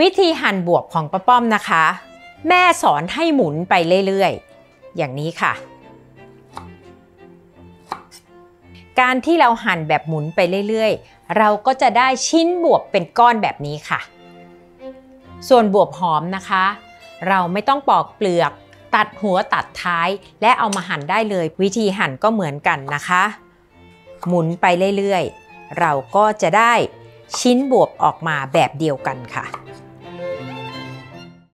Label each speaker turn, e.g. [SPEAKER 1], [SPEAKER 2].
[SPEAKER 1] วิธีหั่นบวบของป้าป้อมนะคะ แม่สอนให้หมุนไปเรื่อยๆ อย่างนี้ค่ะ การที่เราหั่นแบบหมุนไปเรื่อยๆ เราก็จะได้ชิ้นบวบเป็นก้อนแบบนี้ค่ะ ส่วนบวบหอมนะคะ เราไม่ต้องปอกเปลือก ตัดหัวตัดท้ายและเอามาหั่นได้เลย วิธีหั่นก็เหมือนกันนะคะ หมุนไปเรื่อยๆ เราก็จะได้ชิ้นบวบออกมาแบบเดียวกันค่ะ